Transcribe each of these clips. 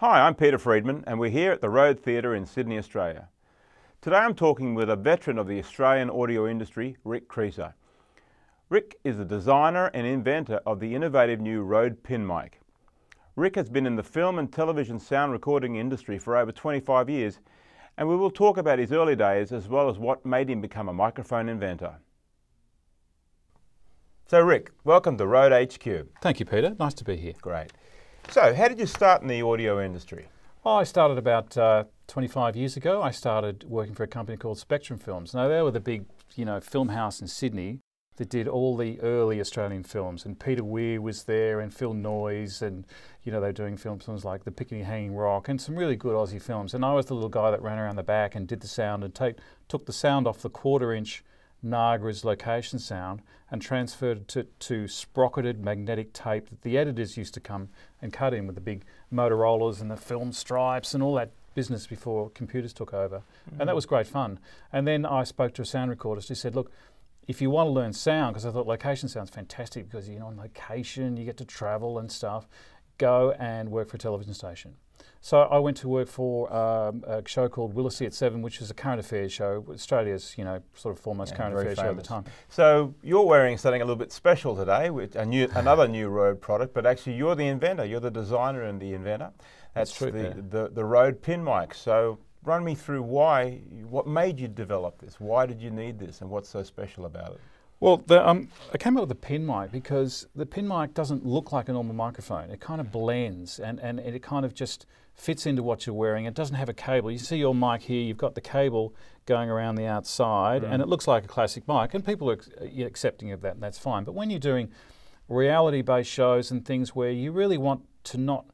Hi, I'm Peter Freedman, and we're here at the Rode Theatre in Sydney, Australia. Today I'm talking with a veteran of the Australian audio industry, Ric Creaser. Ric is the designer and inventor of the innovative new Rode Pin Mic. Ric has been in the film and television sound recording industry for over 25 years, and we will talk about his early days as well as what made him become a microphone inventor. So, Ric, welcome to Rode HQ. Thank you, Peter. Nice to be here. Great. So, how did you start in the audio industry? Well, I started about uh, 25 years ago. I started working for a company called Spectrum Films. Now, they were the big, you know, film house in Sydney that did all the early Australian films. And Peter Weir was there, and Phil Noyce, and you know, they were doing films, films like The Picnic at Hanging Rock, and some really good Aussie films. And I was the little guy that ran around the back and did the sound and take, took the sound off the quarter-inch Nagra's location sound and transferred it to, to sprocketed magnetic tape that the editors used to come and cut in with the big Moviola's and the film stripes and all that business before computers took over. Mm-hmm. And that was great fun. And then I spoke to a sound recordist who said, look, if you want to learn sound, because I thought location sounds fantastic because you're on location, you get to travel and stuff, go and work for a television station. So I went to work for um, a show called Willesee at Seven, which is a current affairs show, Australia's you know sort of foremost yeah, current affairs famous. show at the time. So you're wearing something a little bit special today, with a new another new Rode product, but actually you're the inventor, you're the designer and the inventor. That's, That's true. The, yeah. the the Rode pin mic. So run me through why, what made you develop this? Why did you need this, and what's so special about it? Well, the, um, I came up with the pin mic because the pin mic doesn't look like a normal microphone. It kind of blends and, and, and, it kind of just fits into what you're wearing. It doesn't have a cable. You see your mic here, you've got the cable going around the outside mm. and it looks like a classic mic and people are accepting of that and that's fine. But when you're doing reality-based shows and things where you really want to not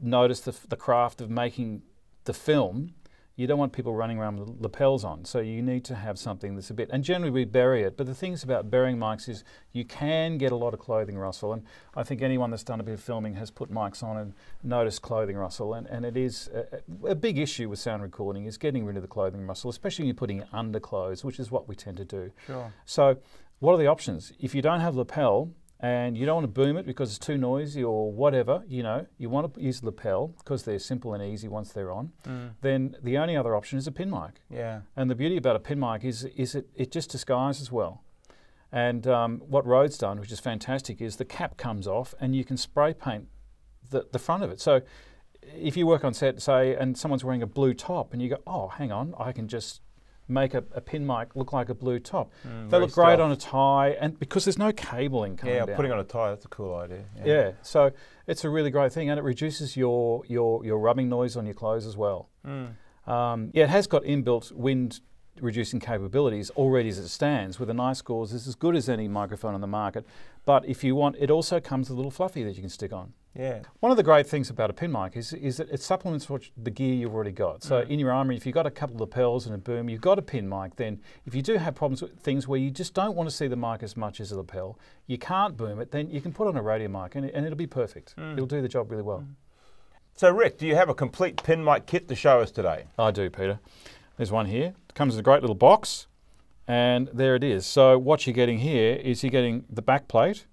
notice the, the craft of making the film, you don't want people running around with lapels on. So you need to have something that's a bit, and generally we bury it. But the things about burying mics is you can get a lot of clothing rustle. And I think anyone that's done a bit of filming has put mics on and noticed clothing rustle. And, and it is a, a big issue with sound recording is getting rid of the clothing rustle, especially when you're putting it under clothes, which is what we tend to do. Sure. So what are the options? If you don't have lapel, and you don't want to boom it because it's too noisy or whatever, you know, you want to use lapel because they're simple and easy once they're on, mm. then the only other option is a pin mic. Yeah. And the beauty about a pin mic is, is it, it just disguises well. And um, what Rode's done, which is fantastic, is the cap comes off and you can spray paint the, the front of it. So if you work on set, say, and someone's wearing a blue top and you go, oh, hang on, I can just make a, a, pin mic look like a blue top. Mm, they look great on a tie, and because there's no cabling coming yeah, down. putting on a tie, that's a cool idea. Yeah. yeah. so it's a really great thing, and it reduces your your your rubbing noise on your clothes as well. Mm. Um, yeah, it has got inbuilt wind reducing capabilities already as it stands with a nice gauze It's as good as any microphone on the market. But if you want, it also comes with a little fluffy that you can stick on. Yeah. One of the great things about a pin mic is, is that it supplements what the gear you've already got. So mm. in your armory, if you've got a couple of lapels and a boom, you've got a pin mic, then if you do have problems with things where you just don't want to see the mic as much as a lapel, you can't boom it, then you can put on a radio mic and, and it'll be perfect. Mm. It'll do the job really well. Mm. So Ric, do you have a complete pin mic kit to show us today? I do, Peter. There's one here. It comes in a great little box, and there it is. So what you're getting here is you're getting the back plate,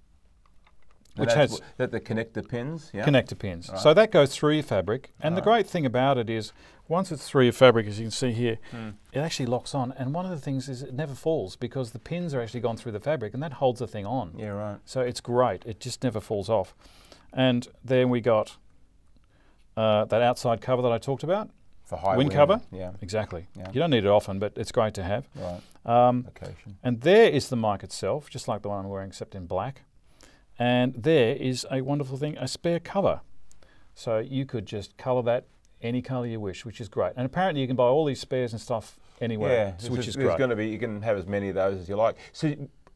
which has that the connector pins. Yeah? Connector pins. Right. So that goes through your fabric, and right. the great thing about it is once it's through your fabric, as you can see here, mm. it actually locks on. And one of the things is it never falls because the pins are actually gone through the fabric, and that holds the thing on. Yeah, right. So it's great. It just never falls off. And then we got uh, that outside cover that I talked about for high wind, wind. cover. Yeah, exactly. Yeah. You don't need it often, but it's great to have. Right. Um, Location. And there is the mic itself, just like the one I'm wearing, except in black. And there is a wonderful thing, a spare cover. So you could just colour that any colour you wish, which is great. And apparently you can buy all these spares and stuff anywhere, yeah, which is, is great. Going to be, you can have as many of those as you like. So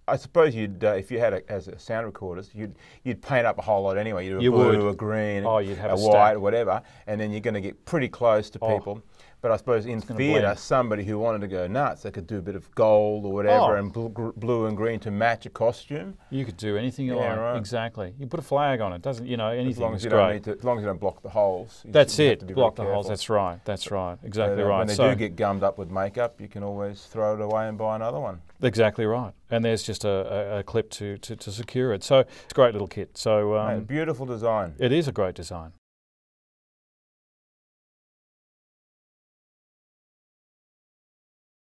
I suppose you'd, uh, if you had a, as a sound recordist, you'd you'd paint up a whole lot anyway. You'd do a you blue, would. a green, oh, you'd have a, a white, whatever, and then you're going to get pretty close to oh. But I suppose in theatre, somebody who wanted to go nuts, they could do a bit of gold or whatever, oh. and bl blue and green to match a costume. You could do anything you yeah, like. Right. Exactly. You put a flag on it, doesn't you know anything? As long as you great. don't need to, as long as you don't block the holes. That's it. Block the holes. That's right. That's right. Exactly uh, right. When they so do get gummed up with makeup, you can always throw it away and buy another one. Exactly right. And there's just a, a, a clip to, to, to, secure it. So it's a great little kit. So um, beautiful design. It is a great design.